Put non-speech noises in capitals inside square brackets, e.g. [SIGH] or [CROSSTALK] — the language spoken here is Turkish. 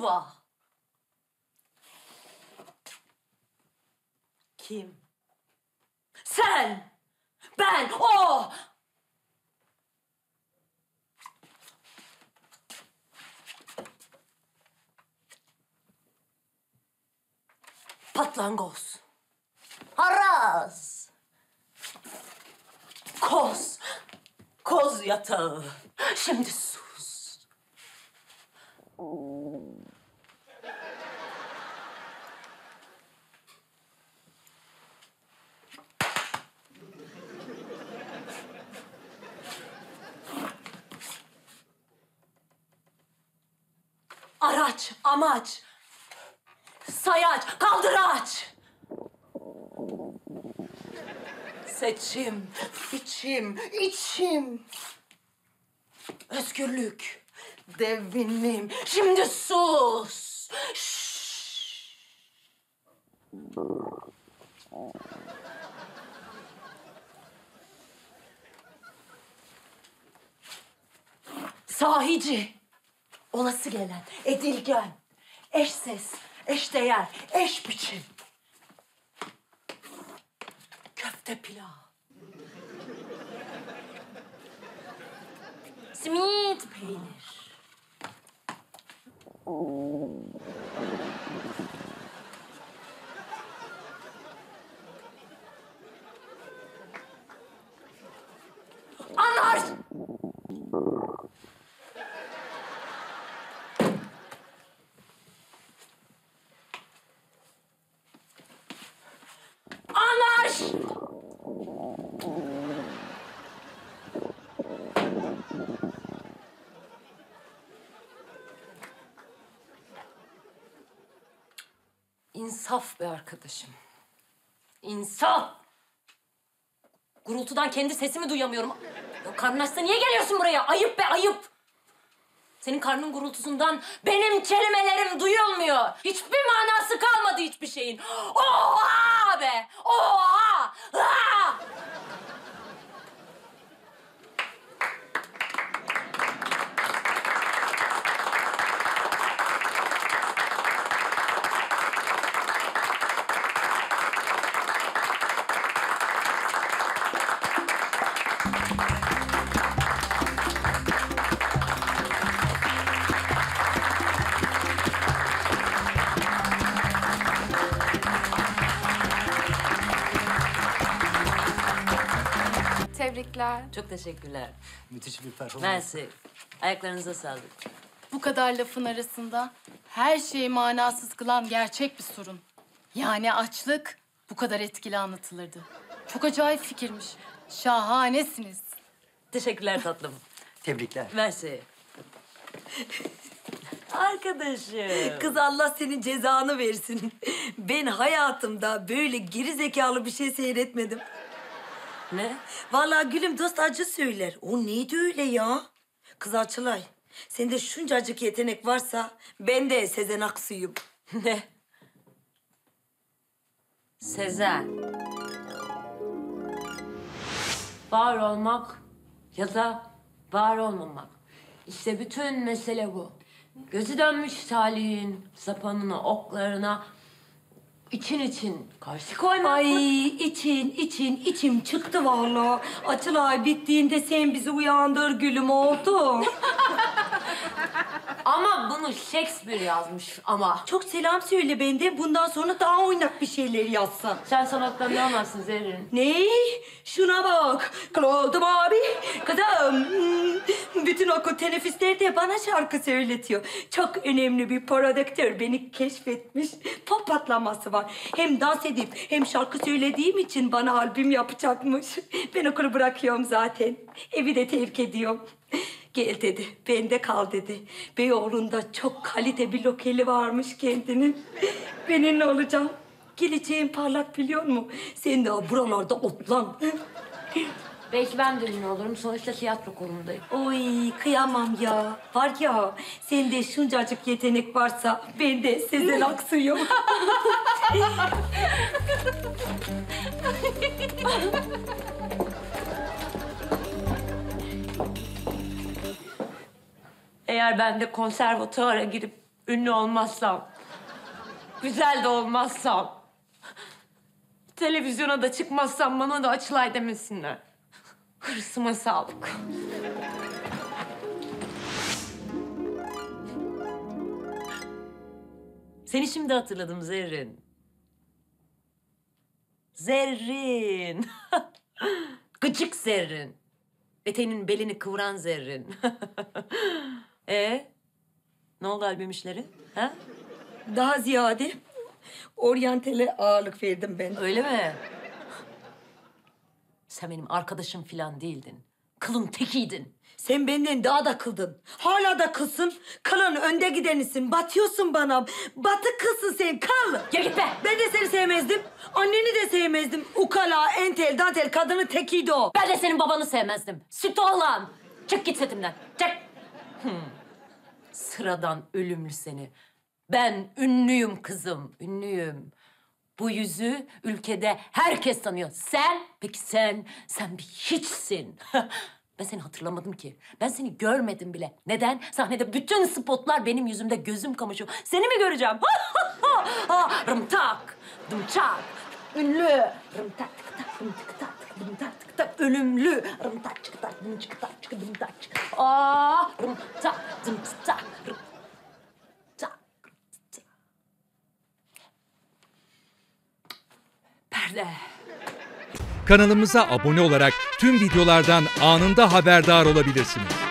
Tuba. Kim? Sen! Ben! O! Patlangoz. Haraz. Koz. Koz yatağı. Şimdi sus. Araç, amaç. Sayaç, kaldıraç. Seçim, biçim, içim. Özgürlük, devinim. Şimdi sus. Şşş. Sahici, olası gelen, edilgen, eş ses, eş değer, eş biçim. Köfte pilav. Simit peynir. Anar! Anar! İnsaf be arkadaşım. İnsaf! Gurultudan kendi sesimi duyamıyorum. Ya karnın açsa niye geliyorsun buraya? Ayıp be ayıp! Senin karnın gurultusundan benim kelimelerim duyulmuyor. Hiçbir manası kalmadı hiçbir şeyin. Oha be! Oha! Tebrikler. Çok teşekkürler. Müthiş bir performans. Mersi. Ayaklarınıza sağlık. Bu kadar lafın arasında her şeyi manasız kılan gerçek bir sorun. Yani açlık bu kadar etkili anlatılırdı. Çok acayip fikirmiş. Şahanesiniz. Teşekkürler tatlım. [LAUGHS] Tebrikler. Mersi. Arkadaşım. Kız Allah senin cezanı versin. Ben hayatımda böyle geri zekalı bir şey seyretmedim. Ne? Vallahi gülüm dost acı söyler. O neydi öyle ya? Kız Açılay, sende şuncacık yetenek varsa ben de Sezen Aksu'yum. [LAUGHS] Ne? Sezen. Var olmak ya da var olmamak. İşte bütün mesele bu. Gözü dönmüş talihin sapanına, oklarına için için karşı koymak. Ay için için içim çıktı vallahi. Açılay bittiğinde sen bizi uyandır gülüm oldu. [LAUGHS] Bunu Shakespeare yazmış ama. Çok selam söyle bende. Bundan sonra daha oynak bir şeyler yazsan. Sen sanattan ne anlarsın Zerrin? Ne? Şuna bak. Kloldum abi. Kızım. hmm, Bütün okul teneffüslerde bana şarkı söyletiyor. Çok önemli bir prodüktör beni keşfetmiş. Pop patlaması var. Hem dans edip hem şarkı söylediğim için bana albüm yapacakmış. Ben okulu bırakıyorum zaten. Evi de terk ediyorum. Gel dedi, bende kal dedi. Beyoğlu'nda çok kalite bir lokeli varmış kendinin. Benim ne olacağım? Geleceğin parlak biliyor musun? Sen de buralarda otlan. Belki ben de ünlü olurum. Sonuçta tiyatro kolundayım. Oy kıyamam ya. Var ya sende şuncacık yetenek varsa ben de Sezen Aksu'yum. [LAUGHS] Eğer ben de konservatuara girip ünlü olmazsam, güzel de olmazsam, televizyona da çıkmazsam bana da açılay demesinler. Hırsıma sağlık. Seni şimdi hatırladım Zerrin. Zerrin. [LAUGHS] Gıcık Zerrin. Eteğinin belini kıvıran Zerrin. [LAUGHS] e ne oldu albüm işleri? Ha? Daha ziyade oryantale ağırlık verdim ben. Öyle mi? Sen benim arkadaşım falan değildin. Kılın tekiydin. Sen benden daha da kıldın. Hala da kılsın. Kılın önde gidenisin. Batıyorsun bana. Batık kılsın sen. Kal. Gel git be. Ben de seni sevmezdim. Anneni de sevmezdim. Ukala, entel, dantel kadının tekiydi o. Ben de senin babanı sevmezdim. Sütü olan. Çık git setimden. Çık. Hmm. Sıradan ölümlü seni. Ben ünlüyüm kızım. Ünlüyüm. Bu yüzü ülkede herkes tanıyor. Sen, peki sen, sen bir hiçsin. Ben seni hatırlamadım ki. Ben seni görmedim bile. Neden? Sahnede bütün spotlar benim yüzümde gözüm kamaşıyor. Seni mi göreceğim? Rımtak, dımçak, ünlü. Rımtak, tık tak, rım tık tak, rımtak, tak, ölümlü. Çık tak, dım çık çık dım tak, çık. Aa, dım tık tak, rım tak, rım tık tak. Perde. Kanalımıza abone olarak tüm videolardan anında haberdar olabilirsiniz.